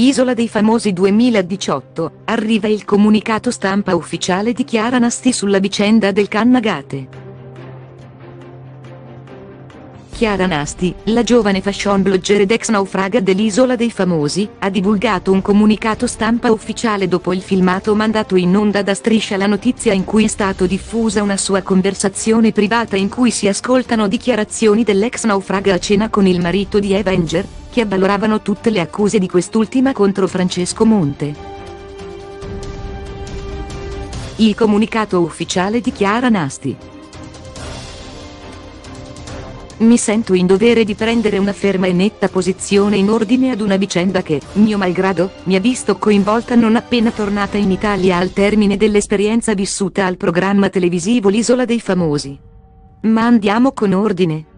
Isola dei Famosi 2018, arriva il comunicato stampa ufficiale di Chiara Nasti sulla vicenda del Cannagate. Chiara Nasti, la giovane fashion blogger ed ex naufraga dell'Isola dei Famosi, ha divulgato un comunicato stampa ufficiale dopo il filmato mandato in onda da Striscia la notizia in cui è stato diffusa una sua conversazione privata in cui si ascoltano dichiarazioni dell'ex naufraga a cena con il marito di Avenger, che avvaloravano tutte le accuse di quest'ultima contro Francesco Monte. Il comunicato ufficiale di Chiara Nasti. Mi sento in dovere di prendere una ferma e netta posizione in ordine ad una vicenda che, mio malgrado, mi ha visto coinvolta non appena tornata in Italia al termine dell'esperienza vissuta al programma televisivo L'Isola dei Famosi. Ma andiamo con ordine.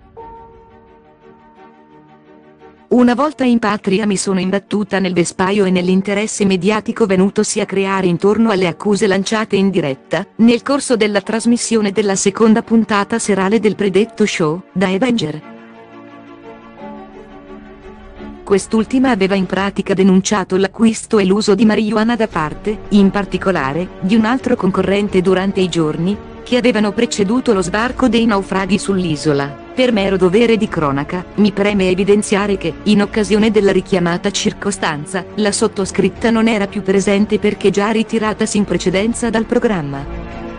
Una volta in patria mi sono imbattuta nel vespaio e nell'interesse mediatico venutosi a creare intorno alle accuse lanciate in diretta, nel corso della trasmissione della seconda puntata serale del predetto show, da Avenger. Quest'ultima aveva in pratica denunciato l'acquisto e l'uso di marijuana da parte, in particolare, di un altro concorrente durante i giorni, che avevano preceduto lo sbarco dei naufraghi sull'isola. Per mero dovere di cronaca, mi preme evidenziare che, in occasione della richiamata circostanza, la sottoscritta non era più presente perché già ritiratasi in precedenza dal programma.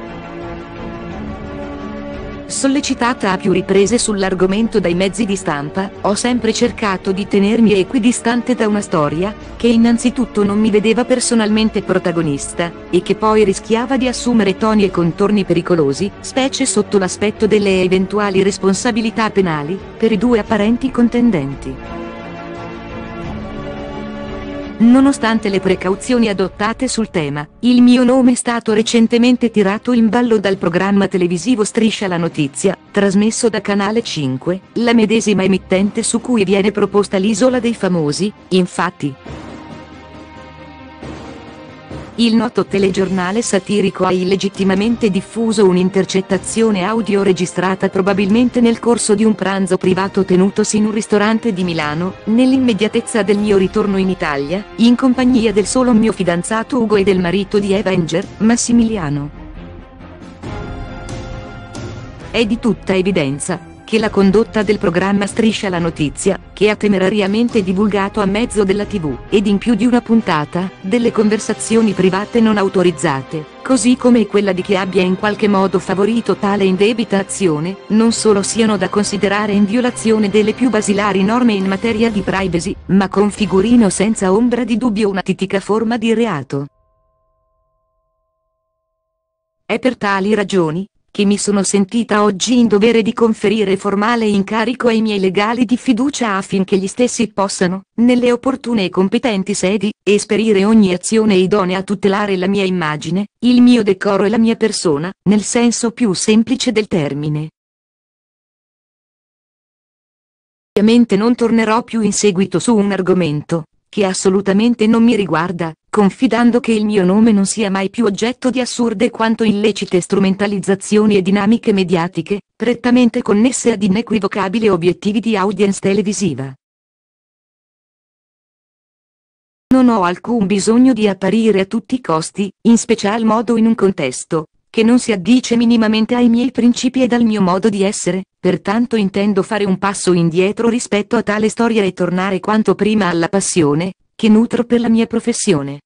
Sollecitata a più riprese sull'argomento dai mezzi di stampa, ho sempre cercato di tenermi equidistante da una storia, che innanzitutto non mi vedeva personalmente protagonista, e che poi rischiava di assumere toni e contorni pericolosi, specie sotto l'aspetto delle eventuali responsabilità penali, per i due apparenti contendenti. Nonostante le precauzioni adottate sul tema, il mio nome è stato recentemente tirato in ballo dal programma televisivo Striscia la Notizia, trasmesso da Canale 5, la medesima emittente su cui viene proposta l'Isola dei Famosi, infatti. Il noto telegiornale satirico ha illegittimamente diffuso un'intercettazione audio registrata probabilmente nel corso di un pranzo privato tenutosi in un ristorante di Milano, nell'immediatezza del mio ritorno in Italia, in compagnia del solo mio fidanzato Ugo e del marito di Avenger, Massimiliano. È di tutta evidenza, che la condotta del programma Striscia la Notizia, che ha temerariamente divulgato a mezzo della tv, ed in più di una puntata, delle conversazioni private non autorizzate, così come quella di chi abbia in qualche modo favorito tale indebita azione, non solo siano da considerare in violazione delle più basilari norme in materia di privacy, ma configurino senza ombra di dubbio una tipica forma di reato. È per tali ragioni, che mi sono sentita oggi in dovere di conferire formale incarico ai miei legali di fiducia affinché gli stessi possano, nelle opportune e competenti sedi, esperire ogni azione idonea a tutelare la mia immagine, il mio decoro e la mia persona, nel senso più semplice del termine. Ovviamente non tornerò più in seguito su un argomento, che assolutamente non mi riguarda, confidando che il mio nome non sia mai più oggetto di assurde quanto illecite strumentalizzazioni e dinamiche mediatiche, prettamente connesse ad inequivocabili obiettivi di audience televisiva. Non ho alcun bisogno di apparire a tutti i costi, in special modo in un contesto, che non si addice minimamente ai miei principi ed al mio modo di essere, pertanto intendo fare un passo indietro rispetto a tale storia e tornare quanto prima alla passione, che nutro per la mia professione.